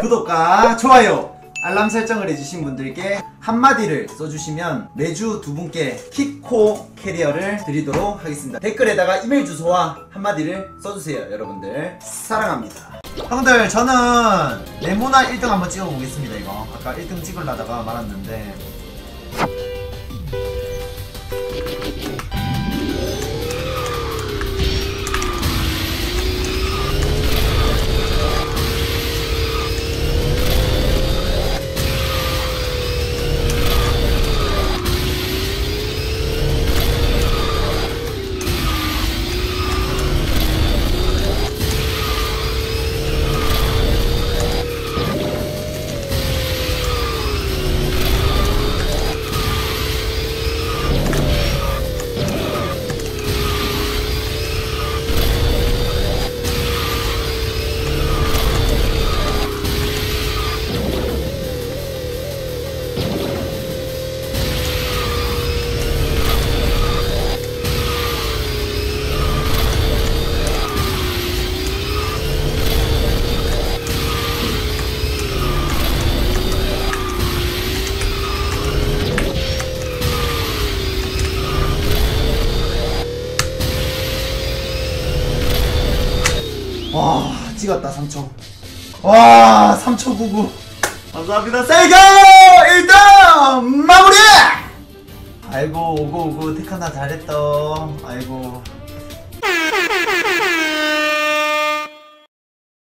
구독과 좋아요 알람 설정을 해주신 분들께 한마디를 써주시면 매주 두 분께 키코 캐리어를 드리도록 하겠습니다. 댓글에다가 이메일 주소와 한마디를 써주세요 여러분들. 사랑합니다. 형들 저는 네모나 1등 한번 찍어보겠습니다 이거. 아까 1등 찍으려다가 말았는데 와 찍었다 3초 와 3초 99 감사합니다. 세이가 1등 마무리! 아이고 오고 오고 테크나 잘했다. 아이고